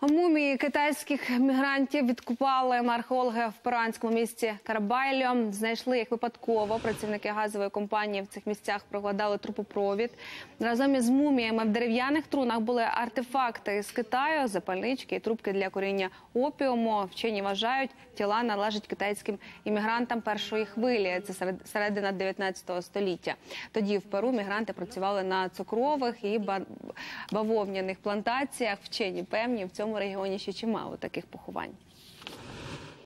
Мумії китайських мігрантів відкупали археологи в перуанському місті Карабайльо. Знайшли їх випадково. Працівники газової компанії в цих місцях прокладали трупопровід. Разом із муміями в дерев'яних трунах були артефакти з Китаю, запальнички і трубки для коріння опіуму. Вчені вважають, тіла належать китайським іммігрантам першої хвилі. Це серед- середина 19 століття. Тоді в Перу мігранти працювали на цукрових і ба- бавовняних плантаціях. Вчені певні в цьому регіоні ще чимало таких поховань.